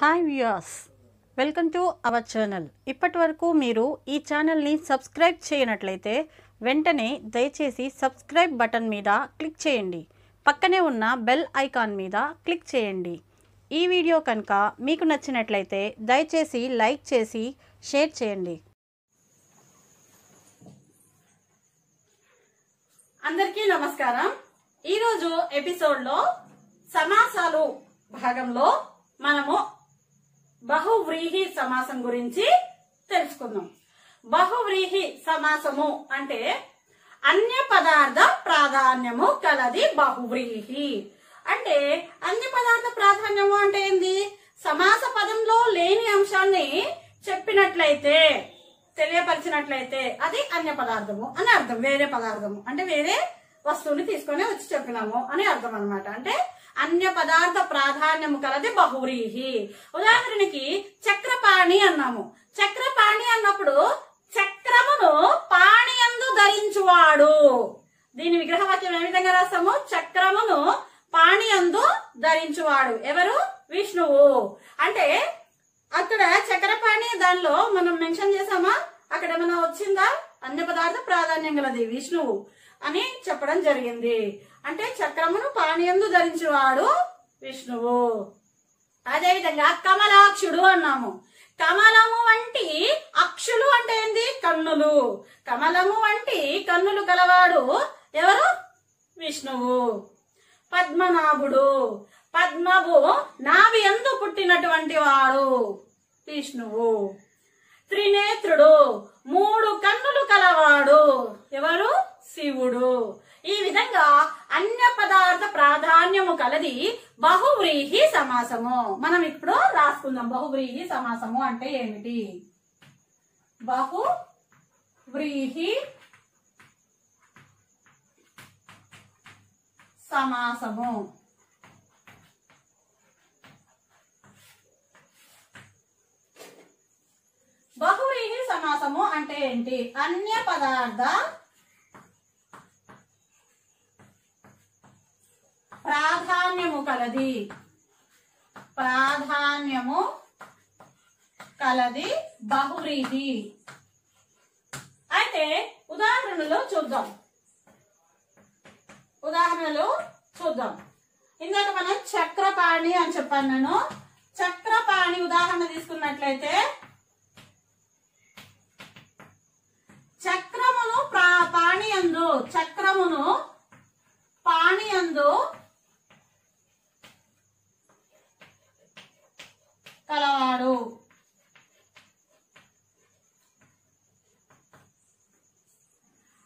Hi viewers welcome to our channel. ఇప్పటి వరకు మీరు ఈ ఛానల్ని సబ్స్క్రైబ్ చేయనట్లయితే వెంటనే దయచేసి సబ్స్క్రైబ్ బటన్ మీద క్లిక్ చేయండి. పక్కనే ఉన్న బెల్ ఐకాన్ మీద క్లిక్ చేయండి. ఈ వీడియో కనుక మీకు నచ్చినట్లయితే దయచేసి లైక్ చేసి షేర్ చేయండి. అందరికీ నమస్కారం. ఈరోజు ఎపిసోడ్లో సమాసాలు భాగంలో మనము బహువ్రీహి సమాసం గురించి తెలుసుకుందాం. బహువ్రీహి సమాసము అంటే అన్య పదార్థ ప్రాధాన్యము కలది బహువ్రీహి. అంటే అన్య పదార్థ ప్రాధాన్యము అంటే ఏంది? సమాస పదంలో లేని అంశాన్ని చెప్పినట్లయితే తెలియపరిచినట్లయితే అది అన్య పదార్థము అని అర్థం. వేరే పదార్థము. అంటే వేరే వస్తువుని తీసుకొని వచ్చి చెప్పినాము అని అర్థం అనమాట అంటే అన్య పదార్థ ప్రాధాన్యము కలది బహురీహి ఉదాహరణకి చక్రపాణి అన్నాము. చక్రపాణి అన్నప్పుడు చక్రమును పాణియందు ధరించువాడు. దీని విగ్రహవాక్యం ఏ విధంగా రాస్తాము? చక్రమును పాణియందు ధరించువాడు. ఎవరు? విష్ణువు. అంటే అక్కడ చక్రపాణి దానిలో మనం మెన్షన్ చేసామా అక్కడ ఏమైనా వచ్చిందా? అన్య పదార్థ ప్రాధాన్యం గలది విష్ణువు. అని చెప్పడం జరిగింది. అంటే చక్రమును పానీయందు ధరించేవాడు విష్ణువు. అదేవిధంగా కమలాక్షుడు అన్నాము. కమలము వంటి అక్షులు అంటే ఏంది? కన్నులు. కమలము వంటి కన్నులు కలవాడు ఎవరు? విష్ణువు. పద్మనాభుడు. పద్మవు నావి ఎందు పుట్టినటువంటి వాడు విష్ణువు. త్రినేత్రుడు. మూడు కన్నులు కలవాడు ఎవరు? శివుడు. ఈ విధంగా అన్య పదార్థ ప్రాధాన్యము కలది బహువ్రీహి సమాసము. మనం ఇప్పుడు రాసుకుందాం. బహువ్రీహి సమాసము అంటే ఏమిటి? బహు వ్రీహి సమాసము. బహువ్రీహి సమాసము అంటే ఏంటి? అన్య పదార్థ ప్రాధాన్యము కలది. ప్రాధాన్యము కలది బహువ్రీహి అయితే ఉదాహరణలో చూద్దాం. ఉదాహరణలు చూద్దాం. ఇందాక మనం చక్రపాణి అని చెప్పాను నేను. చక్రపాణి ఉదాహరణ తీసుకున్నట్లయితే చక్రమును ప్రా- పాణియందు చక్రమును పాణియందు కలవాడు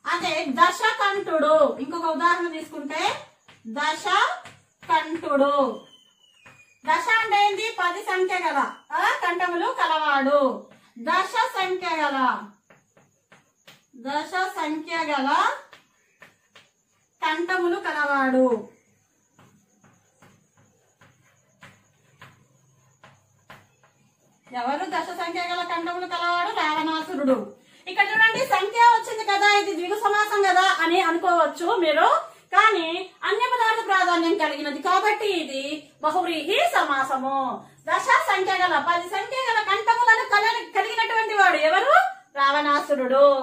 అదే దశకంఠుడు. ఇంకొక ఉదాహరణ తీసుకుంటే దశ కంఠుడు. దశ అంటే ఏంటి పది సంఖ్య గల కంఠములు కలవాడు. దశ సంఖ్య గల దశ సంఖ్య గల కంఠములు కలవాడు. ఎవరు దశ సంఖ్య గల కంఠములు కలవాడు? రావణాసురుడు. ఇక్కడ చూడండి సంఖ్య వచ్చింది కదా ఇది ద్విగు సమాసం కదా అని అనుకోవచ్చు మీరు. కానీ అన్య పదార్థ ప్రాధాన్యం కలిగినది కాబట్టి ఇది బహువ్రీహి సమాసము. దశ సంఖ్య గల పది సంఖ్య గల కంఠములను కల- కలిగినటువంటి వాడు ఎవరు? రావణాసురుడు.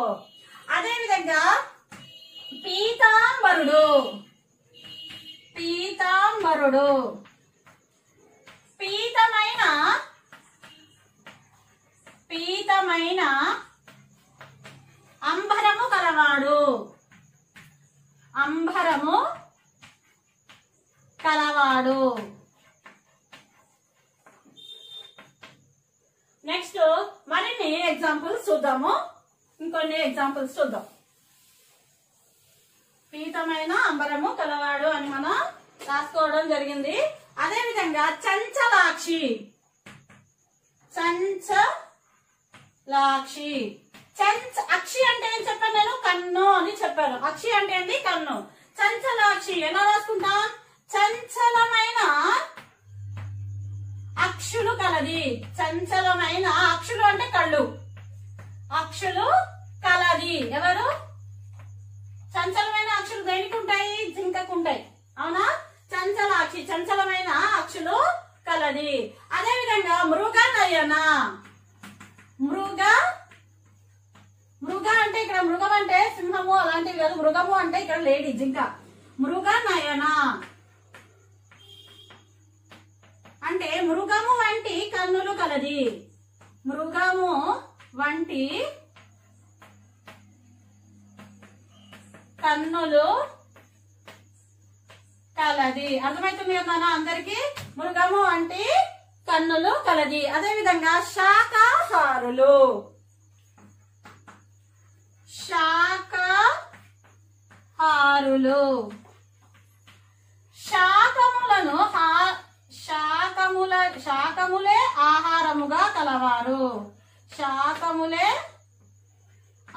అదే విధంగా పీతాంబరుడు. పీతాంబరుడు. పీతమైన పీతమైన అంబరము కలవాడు. అంబరము కలవాడు. నెక్స్ట్ మరిన్ని ఎగ్జాంపుల్స్ చూద్దాము. ఇంకొన్ని ఎగ్జాంపుల్స్ చూద్దాం. పీతమైన అంబరము కలవాడు అని మనం రాసుకోవడం జరిగింది. అదే విధంగా చంచలాక్షి. చంచలాక్షి. చంచ అక్షి అంటే ఏం చెప్పాను నేను? కన్ను అని చెప్పాను. అక్షి అంటే ఏంటి కన్ను. చంచలాక్షి ఎలా రాసుకుంటాం? చంచలమైన అక్షులు కలది. చంచలమైన అక్షులు అంటే కళ్ళు. అక్షులు కలది. ఎవరు? చంచలమైన అక్షులు దేనికి ఉంటాయి? జింకకు ఉంటాయి. అవునా? చంచలాక్షి చంచలమైన అక్షులు కలది. అదే విధంగా మృగ నయన మృగ అంటే ఇక్కడ మృగం అంటే సింహము అలాంటివి కాదు. మృగము అంటే ఇక్కడ లేడీ జింక మృగ నయన అంటే మృగము వంటి కన్నులు కలది. మృగము వంటి కన్నులు కలది. అర్థమవుతుంది కదా అందరికి? మృగము వంటి కన్నులు కలది. అదే విధంగా శాకాహారులు శాకాహారులు శాకములను హా- శాకముల శాకములే ఆహారముగా కలవారు. శాకములే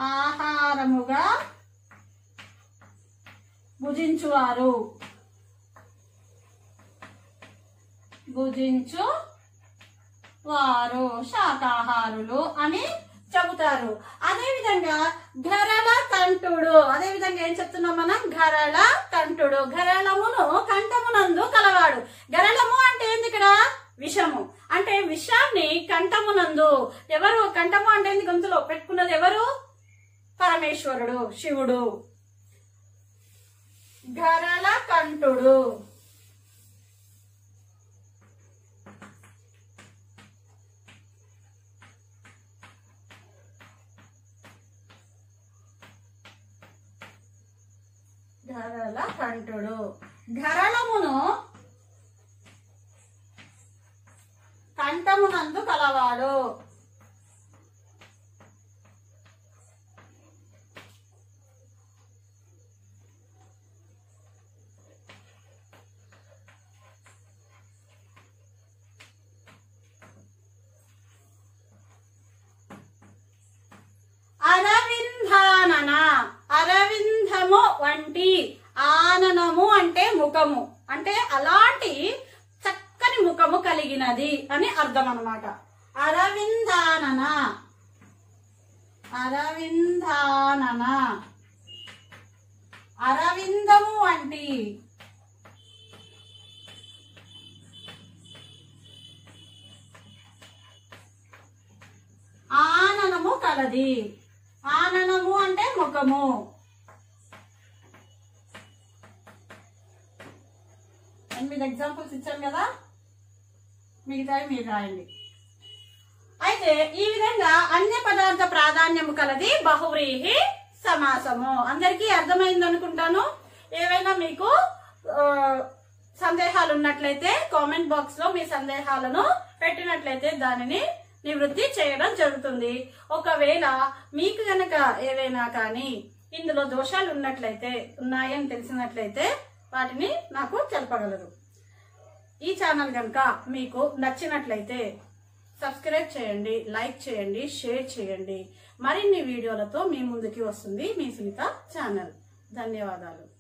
ఆహారముగా భుజించువారు. భుజించు వారు శాకాహారులు అని చెబుతారు. అదేవిధంగా ఘరళ గరళ కంఠుడు అదేవిధంగా ఏం చెప్తున్నాం మనం? గరళ కంఠుడు ఘరళమును కంఠమునందు కలవాడు. గరళము అంటే ఏంది ఇక్కడ? విషము. అంటే విషాన్ని కంఠమునందు. ఎవరు? కంఠము అంటే ఏంది గొంతులో? పెట్టుకున్నది ఎవరు? పరమేశ్వరుడు శివుడు. ఘరళ కంఠుడు గరళ కంఠుడు గరళమును అలాంటి ఆననము అంటే ముఖము. అంటే అలాంటి చక్కని ముఖము కలిగినది అని అర్థం అన్నమాట అరవిందానన. అరవిందానన. అరవిందము వంటి ఆననము కలది. ఆననము అంటే ముఖము. ఎనిమిది ఎగ్జాంపుల్స్ ఇచ్చాను కదా? మిగతావి మీరు రాయండి. అయితే ఈ విధంగా అన్య పదార్థ ప్రాధాన్యము కలది బహువ్రీహి సమాసము. అందరికీ అర్థమైంది అనుకుంటాను? ఏవైనా మీకు సందేహాలు ఉన్నట్లయితే కామెంట్ బాక్స్లో మీ సందేహాలను పెట్టినట్లయితే దానిని నివృత్తి చేయడం జరుగుతుంది. ఒకవేళ మీకు గనక ఏవైనా కానీ ఇందులో దోషాలు ఉన్నట్లయితే ఉన్నాయని తెలిసినట్లయితే వాటిని నాకు తెలపగలరు. ఈ ఛానల్ కనుక మీకు నచ్చినట్లయితే సబ్స్క్రైబ్ చేయండి లైక్ చేయండి షేర్ చేయండి. మరిన్ని వీడియోలతో మీ ముందుకి వస్తుంది మీ సునీత ఛానల్. ధన్యవాదాలు.